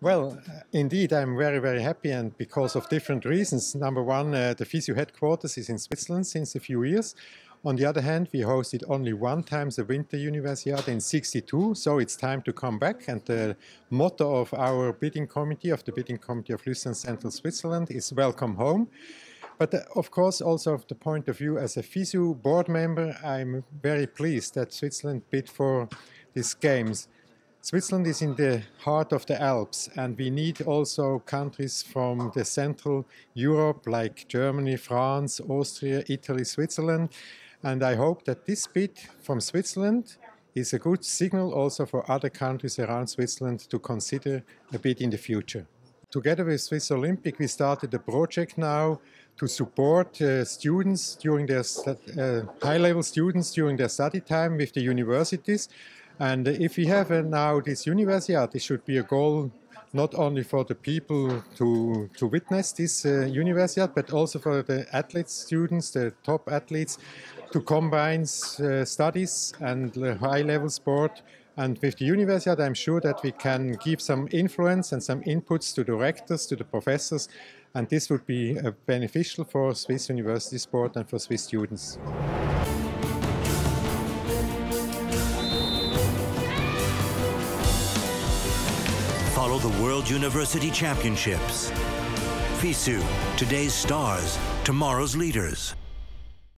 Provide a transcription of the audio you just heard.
Well, indeed, I'm very, very happy, and because of different reasons. Number one, uh, the FISU headquarters is in Switzerland since a few years. On the other hand, we hosted only one time the Winter Universiade in 62, so it's time to come back. And the motto of our bidding committee, of the bidding committee of Lucerne Central Switzerland, is Welcome Home. But uh, of course, also of the point of view as a FISU board member, I'm very pleased that Switzerland bid for these games. Switzerland is in the heart of the Alps, and we need also countries from the Central Europe, like Germany, France, Austria, Italy, Switzerland. And I hope that this bid from Switzerland is a good signal also for other countries around Switzerland to consider a bid in the future. Together with Swiss Olympic, we started a project now to support uh, students during their uh, high-level students during their study time with the universities and if we have now this Universiade, this should be a goal not only for the people to, to witness this uh, Universiade, but also for the athletes, students, the top athletes, to combine uh, studies and high-level sport. And with the university, I'm sure that we can give some influence and some inputs to the rectors, to the professors, and this would be uh, beneficial for Swiss university sport and for Swiss students. Follow the World University Championships. FISU, today's stars, tomorrow's leaders.